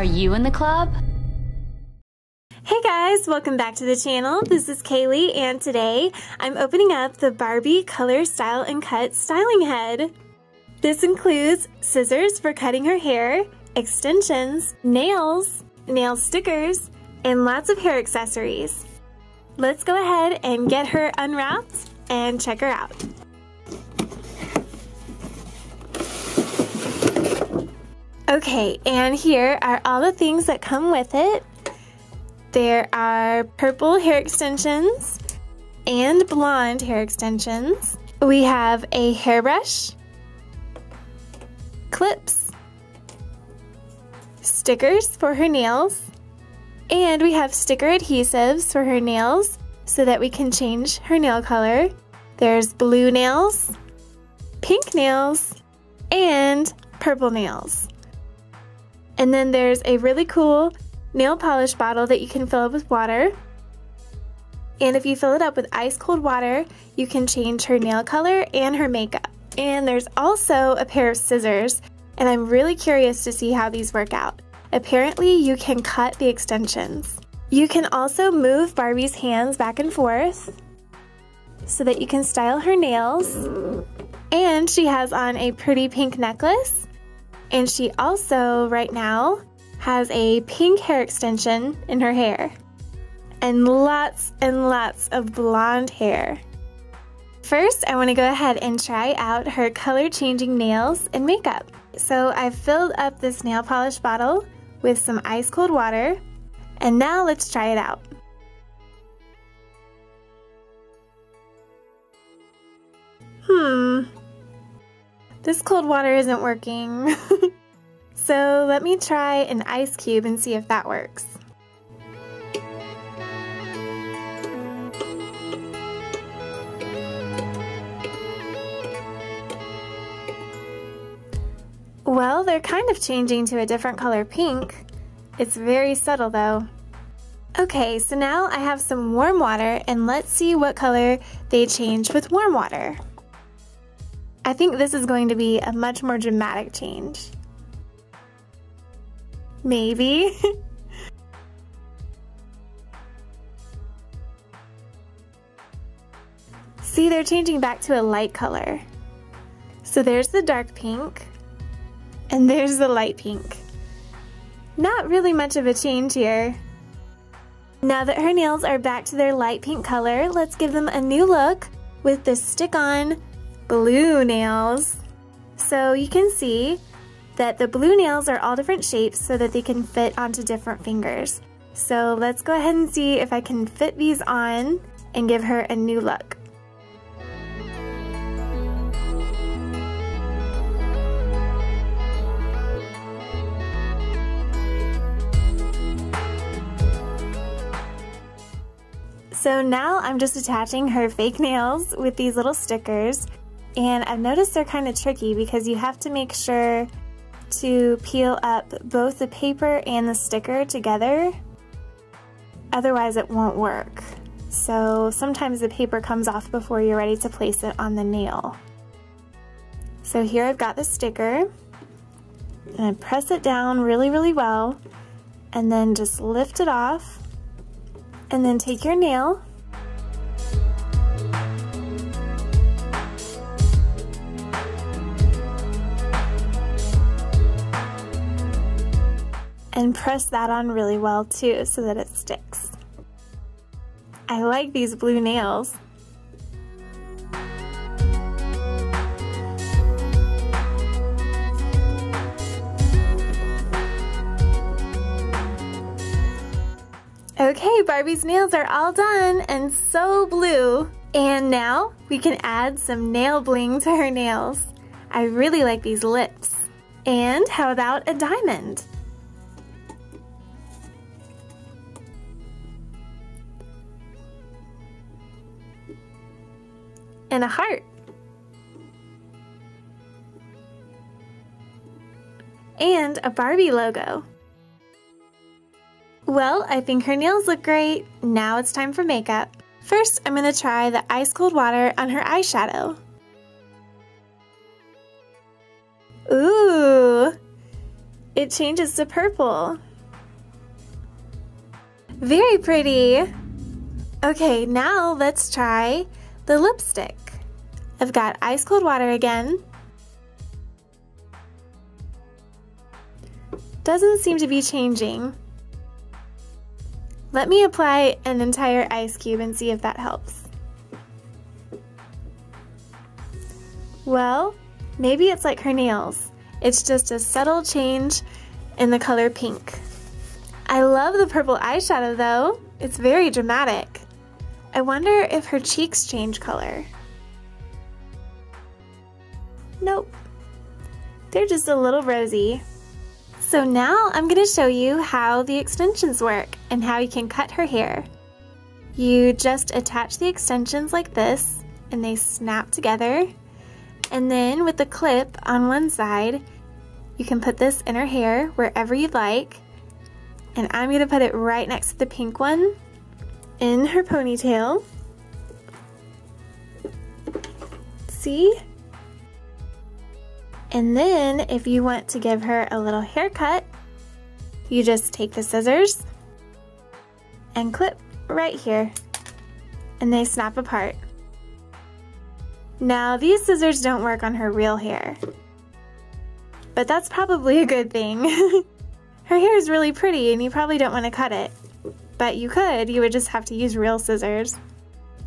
Are you in the club? Hey guys, welcome back to the channel. This is Kaylee and today I'm opening up the Barbie Color Style and Cut Styling Head. This includes scissors for cutting her hair, extensions, nails, nail stickers, and lots of hair accessories. Let's go ahead and get her unwrapped and check her out. Okay, and here are all the things that come with it. There are purple hair extensions and blonde hair extensions. We have a hairbrush, clips, stickers for her nails, and we have sticker adhesives for her nails so that we can change her nail color. There's blue nails, pink nails, and purple nails. And then there's a really cool nail polish bottle that you can fill up with water. And if you fill it up with ice cold water, you can change her nail color and her makeup. And there's also a pair of scissors, and I'm really curious to see how these work out. Apparently, you can cut the extensions. You can also move Barbie's hands back and forth so that you can style her nails. And she has on a pretty pink necklace and she also, right now, has a pink hair extension in her hair. And lots and lots of blonde hair. First, I want to go ahead and try out her color changing nails and makeup. So I've filled up this nail polish bottle with some ice cold water. And now let's try it out. This cold water isn't working. so let me try an ice cube and see if that works. Well, they're kind of changing to a different color pink. It's very subtle though. Okay, so now I have some warm water and let's see what color they change with warm water. I think this is going to be a much more dramatic change. Maybe. See, they're changing back to a light color. So there's the dark pink, and there's the light pink. Not really much of a change here. Now that her nails are back to their light pink color, let's give them a new look with this stick-on blue nails. So you can see that the blue nails are all different shapes so that they can fit onto different fingers. So let's go ahead and see if I can fit these on and give her a new look. So now I'm just attaching her fake nails with these little stickers and I've noticed they're kind of tricky because you have to make sure to peel up both the paper and the sticker together. Otherwise it won't work. So sometimes the paper comes off before you're ready to place it on the nail. So here I've got the sticker and I press it down really, really well and then just lift it off and then take your nail and press that on really well too so that it sticks. I like these blue nails. Okay, Barbie's nails are all done and so blue. And now we can add some nail bling to her nails. I really like these lips. And how about a diamond? And a heart. And a Barbie logo. Well, I think her nails look great. Now it's time for makeup. First, I'm going to try the ice cold water on her eyeshadow. Ooh, it changes to purple. Very pretty. Okay, now let's try the lipstick. I've got ice cold water again. Doesn't seem to be changing. Let me apply an entire ice cube and see if that helps. Well, maybe it's like her nails. It's just a subtle change in the color pink. I love the purple eyeshadow though. It's very dramatic. I wonder if her cheeks change color. Nope. They're just a little rosy. So now I'm going to show you how the extensions work and how you can cut her hair. You just attach the extensions like this and they snap together. And then with the clip on one side, you can put this in her hair wherever you'd like. And I'm going to put it right next to the pink one in her ponytail. See? And then if you want to give her a little haircut, you just take the scissors and clip right here and they snap apart. Now these scissors don't work on her real hair, but that's probably a good thing. her hair is really pretty and you probably don't want to cut it, but you could, you would just have to use real scissors.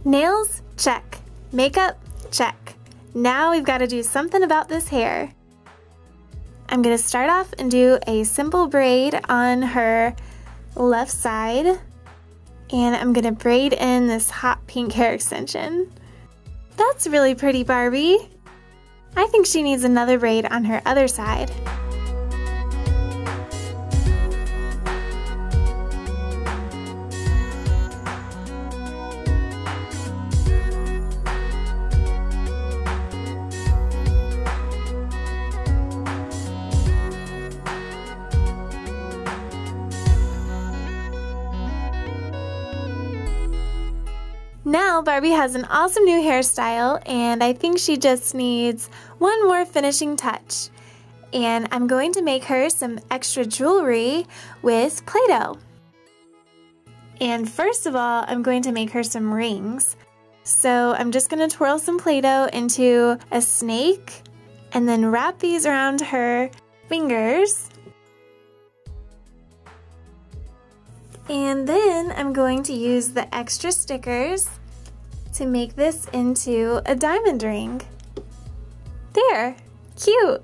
Nails, check. Makeup, check. Now we've got to do something about this hair. I'm going to start off and do a simple braid on her left side. And I'm going to braid in this hot pink hair extension. That's really pretty, Barbie. I think she needs another braid on her other side. Now Barbie has an awesome new hairstyle and I think she just needs one more finishing touch. And I'm going to make her some extra jewelry with Play-Doh. And first of all, I'm going to make her some rings. So I'm just going to twirl some Play-Doh into a snake and then wrap these around her fingers. And then I'm going to use the extra stickers to make this into a diamond ring. There, cute.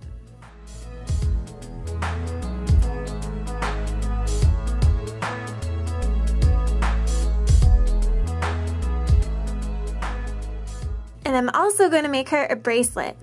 And I'm also going to make her a bracelet.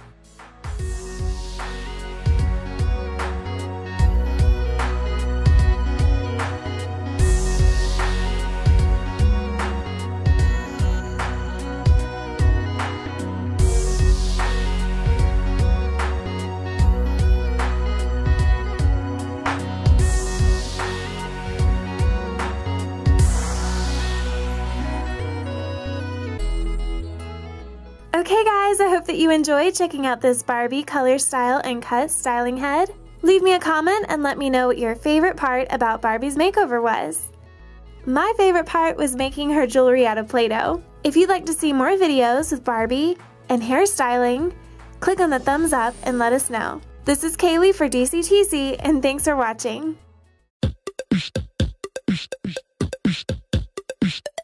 Okay guys, I hope that you enjoyed checking out this Barbie color style and cut styling head. Leave me a comment and let me know what your favorite part about Barbie's makeover was. My favorite part was making her jewelry out of Play-Doh. If you'd like to see more videos with Barbie and hairstyling, click on the thumbs up and let us know. This is Kaylee for DCTC and thanks for watching.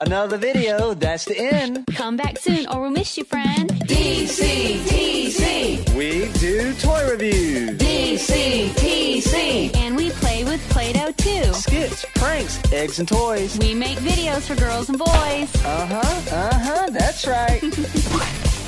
Another video, that's the end. Come back soon or we'll miss you, friend. DCTC. We do toy reviews, DCTC. And we play with Play-Doh too. skits, pranks, eggs and toys. We make videos for girls and boys. Uh huh, uh huh, that's right.